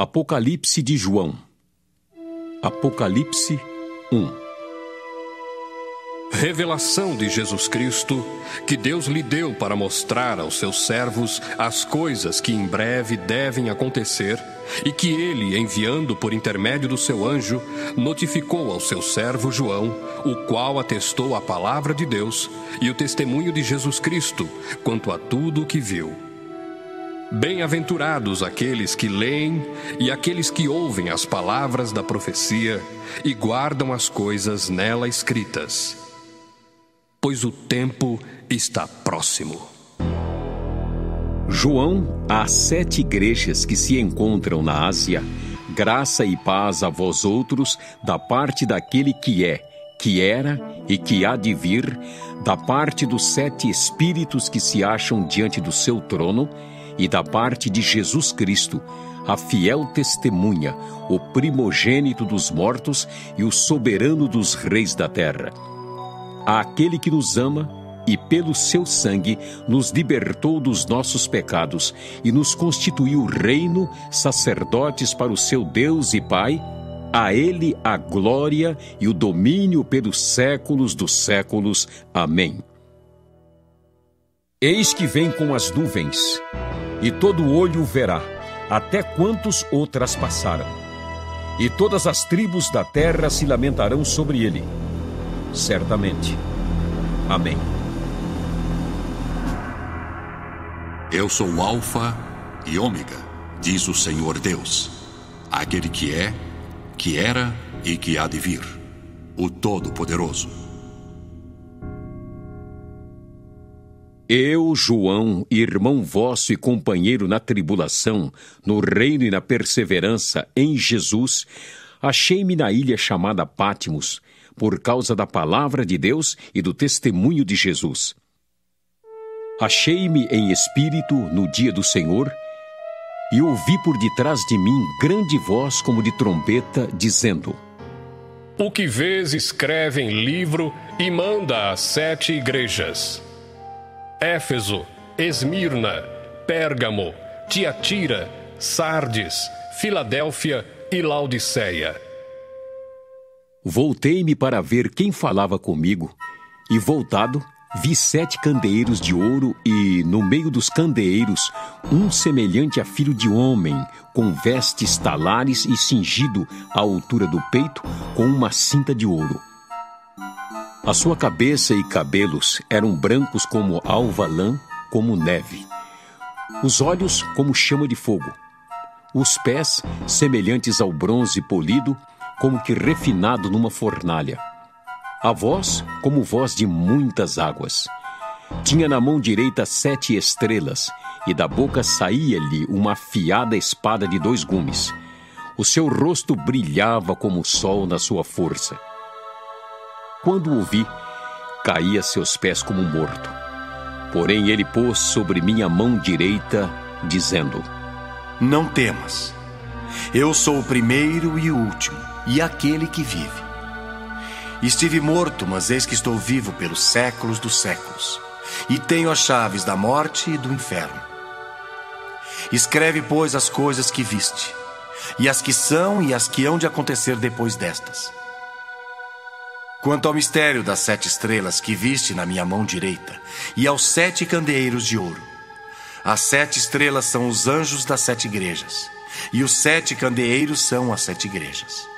Apocalipse de João. Apocalipse 1. Revelação de Jesus Cristo, que Deus lhe deu para mostrar aos seus servos as coisas que em breve devem acontecer, e que ele, enviando por intermédio do seu anjo, notificou ao seu servo João, o qual atestou a palavra de Deus e o testemunho de Jesus Cristo quanto a tudo o que viu. Bem-aventurados aqueles que leem e aqueles que ouvem as palavras da profecia e guardam as coisas nela escritas, pois o tempo está próximo. João, às sete igrejas que se encontram na Ásia, graça e paz a vós outros, da parte daquele que é, que era e que há de vir, da parte dos sete espíritos que se acham diante do seu trono e da parte de Jesus Cristo, a fiel testemunha, o primogênito dos mortos e o soberano dos reis da terra. Aquele que nos ama e pelo seu sangue nos libertou dos nossos pecados e nos constituiu reino, sacerdotes para o seu Deus e Pai, a ele a glória e o domínio pelos séculos dos séculos. Amém. Eis que vem com as nuvens e todo olho verá, até quantos outras passaram. E todas as tribos da terra se lamentarão sobre ele. Certamente. Amém. Eu sou o Alfa e Ômega, diz o Senhor Deus, aquele que é, que era e que há de vir, o Todo-Poderoso. Eu, João, irmão vosso e companheiro na tribulação, no reino e na perseverança em Jesus, achei-me na ilha chamada Pátimos, por causa da palavra de Deus e do testemunho de Jesus. Achei-me em espírito no dia do Senhor e ouvi por detrás de mim grande voz como de trombeta, dizendo: O que vês, escreve em livro e manda às sete igrejas. Éfeso, Esmirna, Pérgamo, Tiatira, Sardes, Filadélfia e Laodiceia. Voltei-me para ver quem falava comigo, e voltado, vi sete candeeiros de ouro, e no meio dos candeeiros, um semelhante a filho de homem, com vestes talares e cingido à altura do peito, com uma cinta de ouro. A sua cabeça e cabelos eram brancos como alva lã, como neve. Os olhos como chama de fogo. Os pés semelhantes ao bronze polido, como que refinado numa fornalha. A voz como voz de muitas águas. Tinha na mão direita sete estrelas, e da boca saía-lhe uma afiada espada de dois gumes. O seu rosto brilhava como o sol na sua força quando o vi, caí a seus pés como morto. Porém, ele pôs sobre minha mão direita, dizendo: Não temas. Eu sou o primeiro e o último, e aquele que vive. Estive morto, mas eis que estou vivo pelos séculos dos séculos, e tenho as chaves da morte e do inferno. Escreve, pois, as coisas que viste, e as que são e as que hão de acontecer depois destas. Quanto ao mistério das sete estrelas que viste na minha mão direita, e aos sete candeeiros de ouro. As sete estrelas são os anjos das sete igrejas, e os sete candeeiros são as sete igrejas.